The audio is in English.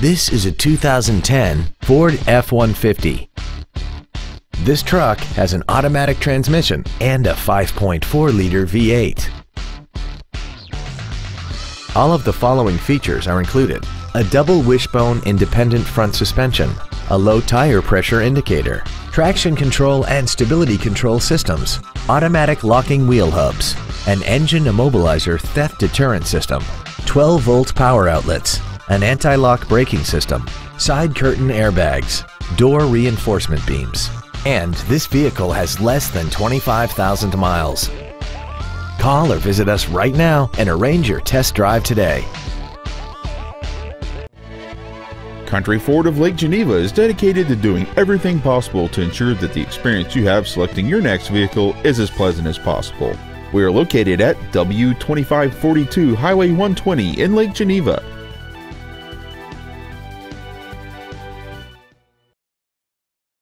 This is a 2010 Ford F-150. This truck has an automatic transmission and a 5.4-liter V8. All of the following features are included. A double wishbone independent front suspension, a low tire pressure indicator, traction control and stability control systems, automatic locking wheel hubs, an engine immobilizer theft deterrent system, 12 volt power outlets, an anti-lock braking system, side curtain airbags, door reinforcement beams, and this vehicle has less than 25,000 miles. Call or visit us right now and arrange your test drive today. Country Ford of Lake Geneva is dedicated to doing everything possible to ensure that the experience you have selecting your next vehicle is as pleasant as possible. We are located at W2542 Highway 120 in Lake Geneva.